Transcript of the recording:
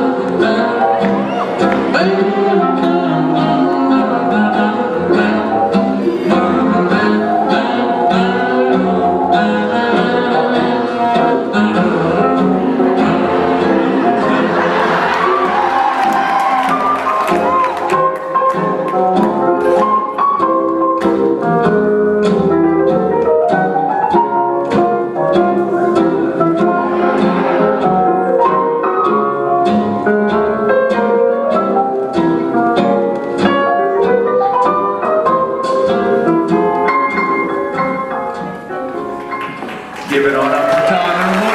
out. Give it on up. For Tom